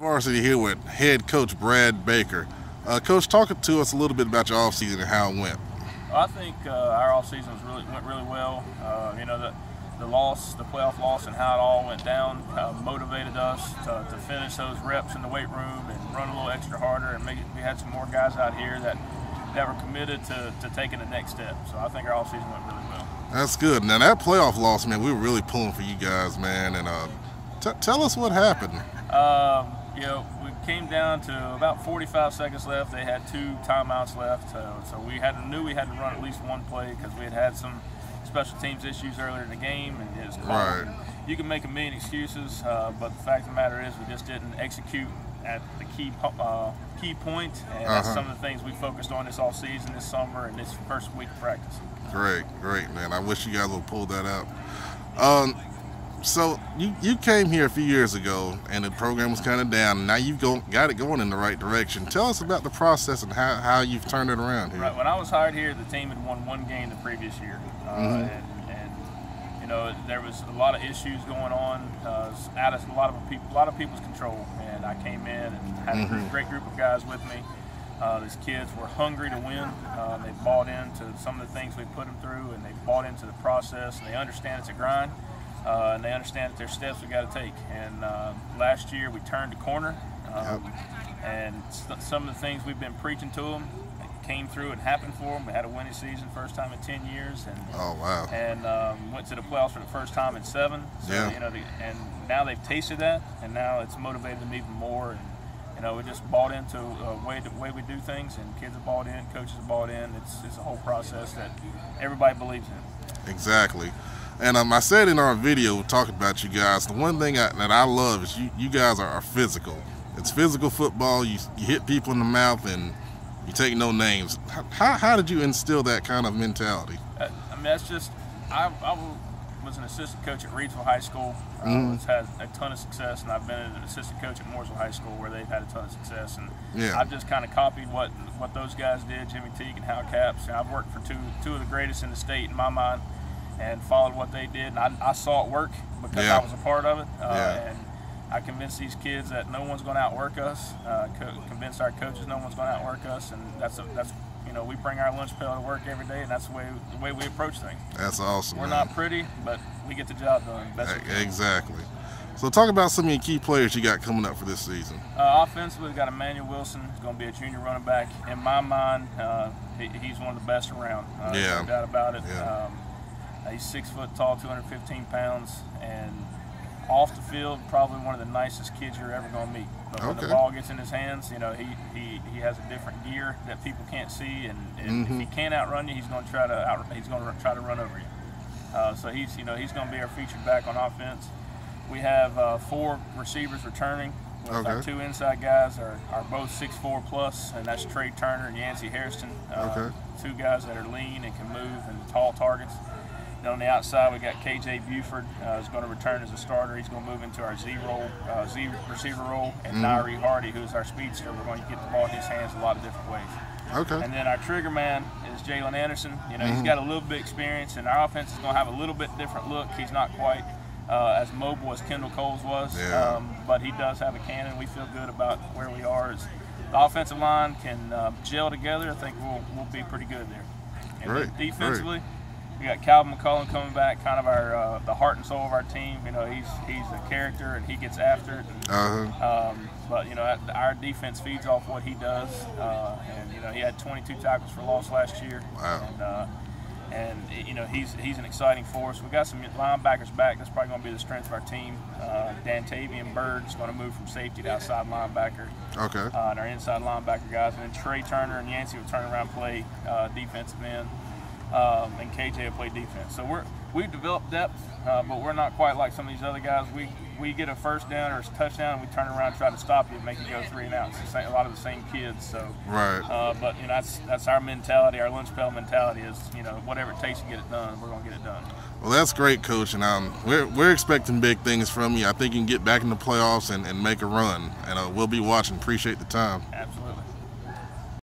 Varsity here with head coach Brad Baker. Uh, coach, talk to us a little bit about your offseason and how it went. I think uh, our offseason was really went really well. Uh, you know, the, the loss, the playoff loss, and how it all went down uh, motivated us to, to, finish those reps in the weight room and run a little extra harder. And make it, we had some more guys out here that that were committed to, to taking the next step. So I think our offseason went really well. That's good. Now that playoff loss, man, we were really pulling for you guys, man. And uh, tell us what happened. Um, you know, we came down to about 45 seconds left. They had two timeouts left, uh, so we had knew we had to run at least one play because we had had some special teams issues earlier in the game, and it was cold. Right. You can make a million excuses, uh, but the fact of the matter is, we just didn't execute at the key uh, key point, and uh-huh. that's some of the things we focused on this all season, this summer, and this first week of practice. Great, great, man. I wish you guys would pull that out. Um, so you, you came here a few years ago and the program was kind of down. and Now you've go, got it going in the right direction. Tell us about the process and how, how you've turned it around here. Right. When I was hired here, the team had won one game the previous year, uh, mm-hmm. and, and, you know there was a lot of issues going on uh, out of a lot of people, a lot of people's control. And I came in and had mm-hmm. a great group of guys with me. Uh, these kids were hungry to win. Uh, they bought into some of the things we put them through, and they bought into the process, and they understand it's a grind uh, and they understand that there's steps we got to take. And uh, last year we turned the corner, um, yep. and some of the things we've been preaching to them came through and happened for them. We had a winning season, first time in ten years, and oh wow, and um, went to the playoffs for the first time in seven. So, yeah. you know, the, and now they've tasted that, and now it's motivated them even more. And you know, we just bought into a way the way we do things, and kids have bought in, coaches have bought in. It's it's a whole process that everybody believes in. Exactly. And um, I said in our video talking about you guys, the one thing I, that I love is you, you guys are, are physical. It's physical football. You, you hit people in the mouth and you take no names. How, how did you instill that kind of mentality? Uh, I mean, that's just, I, I was an assistant coach at Reidsville High School. Uh, mm-hmm. It's had a ton of success, and I've been an assistant coach at Mooresville High School where they've had a ton of success. And yeah. I've just kind of copied what what those guys did, Jimmy Teague and Hal Capps. And I've worked for two two of the greatest in the state in my mind and followed what they did. And I, I saw it work because yeah. I was a part of it. Uh, yeah. And I convinced these kids that no one's going to outwork us. Uh, co- convinced our coaches no one's going to outwork us, and that's a, that's you know we bring our lunch pail to work every day, and that's the way the way we approach things. That's awesome. We're man. not pretty, but we get the job done. exactly. So talk about some of your key players you got coming up for this season. Uh, offensively, we've got Emmanuel Wilson. He's going to be a junior running back. In my mind, uh, he, he's one of the best around. Uh, yeah. No doubt about it. Yeah. Um, he's six foot tall, 215 pounds, and off the field, probably one of the nicest kids you're ever going to meet. But when okay. the ball gets in his hands, you know, he, he, he has a different gear that people can't see, and, and mm-hmm. if he can't outrun you, he's going to try to out, he's going to try to run over you. Uh, so he's you know he's going to be our featured back on offense. We have uh, four receivers returning. With okay. Our two inside guys are, are both 6'4 plus, and that's Trey Turner and Yancey Harrison. Uh, okay. Two guys that are lean and can move and tall targets. Then on the outside, we got KJ Buford uh, is going to return as a starter. He's going to move into our Z role, uh, Z receiver role, and mm-hmm. Nairi Hardy, who's our speedster. We're going to get the ball in his hands a lot of different ways. Okay. And then our trigger man is Jalen Anderson. You know, mm-hmm. he's got a little bit of experience, and our offense is going to have a little bit different look. He's not quite uh, as mobile as Kendall Coles was, yeah. um, but he does have a cannon. We feel good about where we are. As the offensive line can uh, gel together, I think we'll, we'll be pretty good there. And great, defensively, great. We got Calvin McCullum coming back, kind of our uh, the heart and soul of our team. You know, he's he's a character and he gets after it. And, uh-huh. um, but you know, our defense feeds off what he does. Uh, and you know, he had 22 tackles for loss last year. Wow. And, uh, and you know he's he's an exciting force. We got some linebackers back. That's probably going to be the strength of our team. Uh, Dantavian Bird is going to move from safety to outside linebacker. Okay. Uh, and our inside linebacker guys, and then Trey Turner and Yancey will turn around play uh, defensive end um, and KJ will play defense. So we're we've developed depth, uh, but we're not quite like some of these other guys. We we get a first down or a touchdown, and we turn around and try to stop you and make you go three and out. It's a lot of the same kids. So right. Uh, but you know that's that's our mentality. Our lunch pail mentality is you know whatever it takes to get it done, we're gonna get it done. Well, that's great, coach, and um, we're we're expecting big things from you. I think you can get back in the playoffs and, and make a run, and uh, we'll be watching. Appreciate the time. Absolutely.